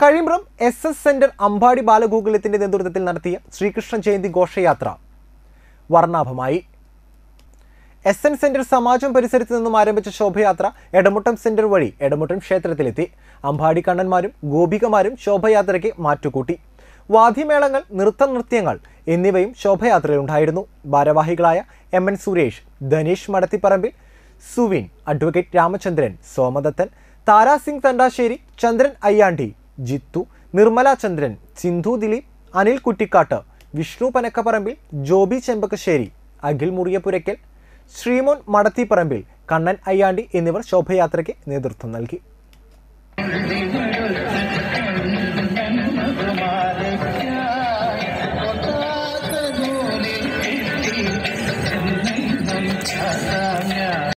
Kazhimbram S S centre Ambadi ബാലഗോകുലത്തിന്റെ നേതൃത്വത്തിൽ നടത്തിയ ശ്രീകൃഷ്ണ ജയന്തി ഘോഷയാത്ര. വർണാഭമായി. എസ് എൻ സെന്റർ സമാജം പരിസരത്ത് നിന്നും ആരംഭിച്ച ശോഭയാത്ര എടമുട്ടം സെന്റർ വഴി എടമുട്ടം ക്ഷേത്രത്തിലെത്തി. അമ്പാടി കണ്ണന്മാരും ഗോപികമാരും ശോഭയാത്രയ്ക്ക് മാറ്റുകൂട്ടി. വാദ്യമേളങ്ങൾ നൃത്ത നൃത്യങ്ങൾ എന്നിവയും ശോഭയാത്രയിലുണ്ടായിരുന്നു. ഭാരവാഹികളായ M N Suresh Dhanish Madathipparambil Suvin advocate Ramachandran Somadathan Tarasingh Thandassery Chandran Ayyandi Jithu Nirmala Chandran Sindhu Dileep Anil Kuttikkattu Vishnu Panakkaparambil Joby Chembakassery Akhil Muriyappurakkal Sreemon Madathipparambil Kannan Ayyandi എന്നിവർ ശോഭയാത്രയ്ക്ക് നേതൃത്വം നൽകി.